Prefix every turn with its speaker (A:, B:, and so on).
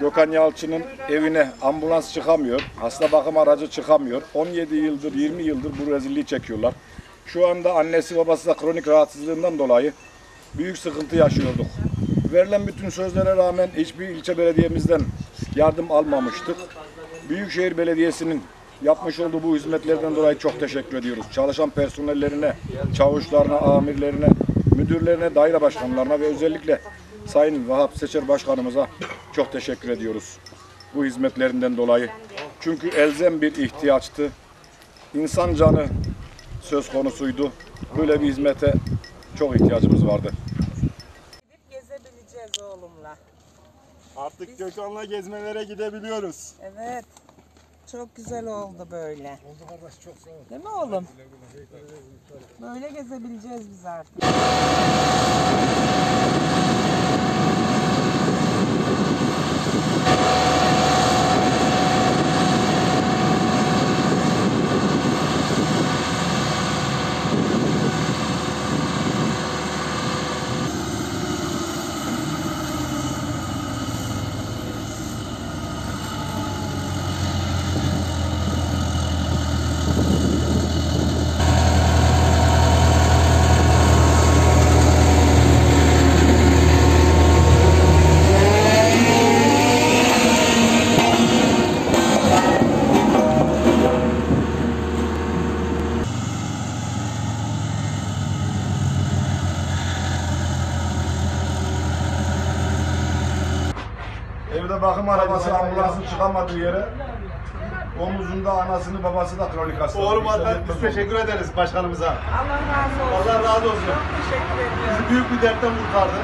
A: Gökhan Yalçın'ın evine ambulans çıkamıyor, hasta bakım aracı çıkamıyor. 17 yıldır, 20 yıldır bu rezilliği çekiyorlar. Şu anda annesi babası da kronik rahatsızlığından dolayı büyük sıkıntı yaşıyorduk. Verilen bütün sözlere rağmen hiçbir ilçe belediyemizden yardım almamıştık. Büyükşehir Belediyesi'nin yapmış olduğu bu hizmetlerden dolayı çok teşekkür ediyoruz. Çalışan personellerine, çavuşlarına, amirlerine, müdürlerine, daire başkanlarına ve özellikle Sayın Vahap Seçer Başkanımıza çok teşekkür ediyoruz. Bu hizmetlerinden dolayı. Çünkü elzem bir ihtiyaçtı. İnsan canı söz konusuydu. Böyle bir hizmete çok ihtiyacımız vardı.
B: Gidip gezebileceğiz oğlumla.
C: Artık Gökhan'la gezmelere gidebiliyoruz.
B: Evet. Çok güzel oldu böyle. Oldu kardeş çok sağ ol. Değil mi oğlum? Böyle gezebileceğiz biz artık.
A: Evde bakım arabası ambulansın çıkamadığı yere omuzunda anasını babası da kronik hasta.
C: Oğlum biz teşekkür ederiz başkanımıza.
B: Allah razı olsun.
C: Allah razı olsun.
B: Çok teşekkür ediyorum.
C: Bizi büyük bir dertten kurtardı.